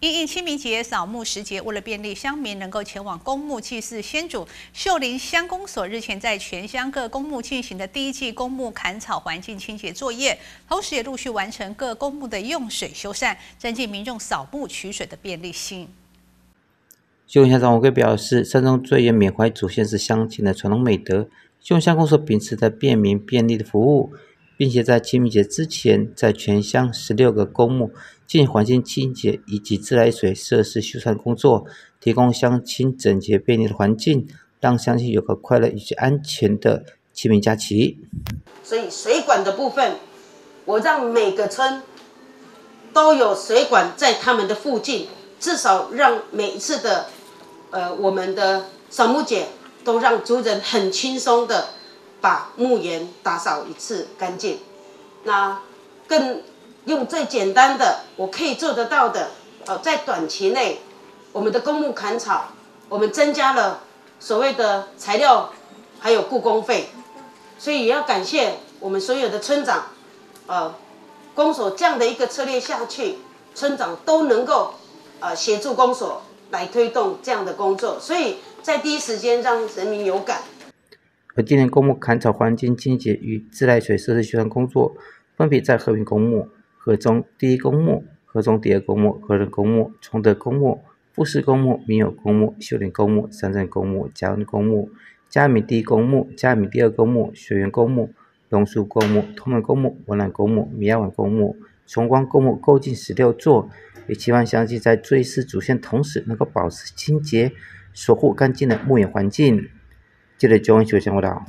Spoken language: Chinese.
因应清明节扫墓时节，为了便利乡民能够前往公墓祭祀先祖，秀林乡公所日前在全乡各公墓进行的第一季公墓砍草环境清洁作业，同时也陆续完成各公墓的用水修缮，增进民众扫墓取水的便利性。秀林乡长王贵表示，山中追远缅怀祖先是乡亲的传统美德，秀林乡公所秉持着便民便利的服务。并且在清明节之前，在全乡十六个公墓进行环境清洁以及自来水设施修缮工作，提供乡亲整洁便利的环境，让乡亲有个快乐以及安全的清明假期。所以水管的部分，我让每个村都有水管在他们的附近，至少让每一次的呃我们的扫墓节都让族人很轻松的。把墓园打扫一次干净，那更用最简单的我可以做得到的，呃，在短期内，我们的公墓砍草，我们增加了所谓的材料，还有雇工费，所以也要感谢我们所有的村长，呃，公所这样的一个策略下去，村长都能够呃协助公所来推动这样的工作，所以在第一时间让人民有感。而今年公墓砍草环境清洁与自来水设施修缮工作，分别在和平公墓、河中第一公墓、河中第二公墓、河仁公墓、崇德公墓、富士公墓、民友公墓、秀林公墓、三镇公墓、嘉恩公墓、嘉米第一公墓、嘉米第二公墓、水源公墓、龙树公墓、通门公墓、文澜公墓、米亚湾公墓、崇光公墓，共计十六座，也期望相继在追思祖先同时，能够保持清洁、守护干净的墓园环境。记得中文学先我了。